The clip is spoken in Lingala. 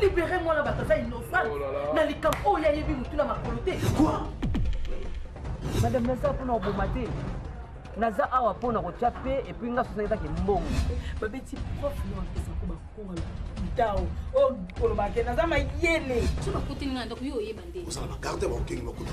libere mwana bato aza innocent oh na likambo oyo oh, ayebi motu na makolo te madame naza mpona oboma te naza awa mpo na kotya mpe epui nga sosanaki ezaki mbongo babeti prof na bapesa ko bakola ntao oyo kolobaka ke naza mayele so bakutini nga ndako yo oyeba nde ozala na garde bakokengi bakuta